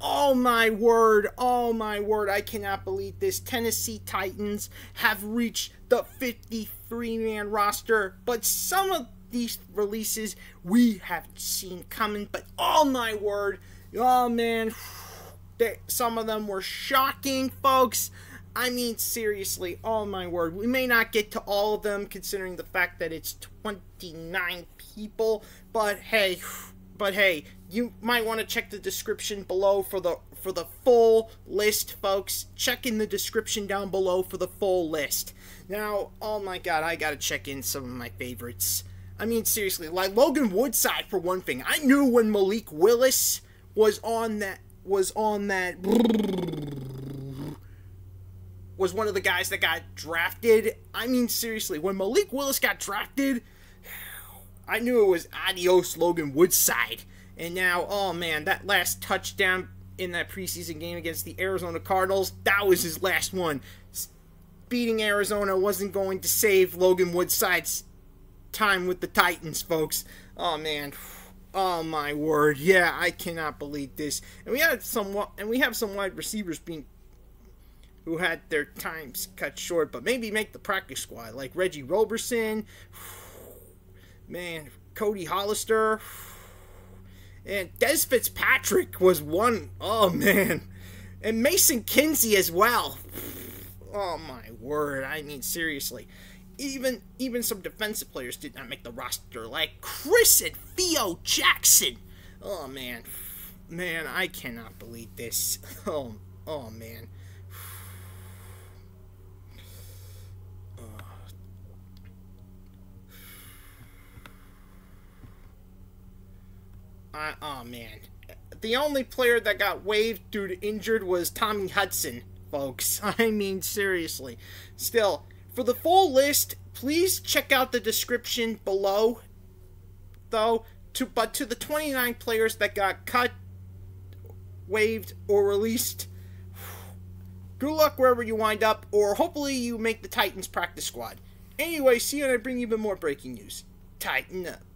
Oh my word, oh my word, I cannot believe this. Tennessee Titans have reached the 53 man roster, but some of these releases we have seen coming, but oh my word, oh man, they, some of them were shocking, folks. I mean, seriously, oh my word. We may not get to all of them considering the fact that it's 29 people, but hey, but hey, you might want to check the description below for the for the full list, folks. Check in the description down below for the full list. Now, oh my god, I gotta check in some of my favorites. I mean, seriously, like Logan Woodside for one thing. I knew when Malik Willis was on that was on that was one of the guys that got drafted. I mean, seriously, when Malik Willis got drafted, I knew it was adios Logan Woodside. And now, oh man, that last touchdown in that preseason game against the Arizona Cardinals, that was his last one. Beating Arizona wasn't going to save Logan Woodside's time with the Titans, folks. Oh man. Oh my word. Yeah, I cannot believe this. And we had some and we have some wide receivers being who had their times cut short, but maybe make the practice squad, like Reggie Roberson, man, Cody Hollister, and Dez Fitzpatrick was one. Oh man, and Mason Kinsey as well. Oh my word! I mean, seriously, even even some defensive players did not make the roster, like Chris and Theo Jackson. Oh man, man, I cannot believe this. Oh, oh man. Oh man. The only player that got waived due to injured was Tommy Hudson, folks. I mean, seriously. Still, for the full list, please check out the description below. Though, to but to the 29 players that got cut, waived, or released, good luck wherever you wind up, or hopefully you make the Titans practice squad. Anyway, see you and I bring even more breaking news. Titan up.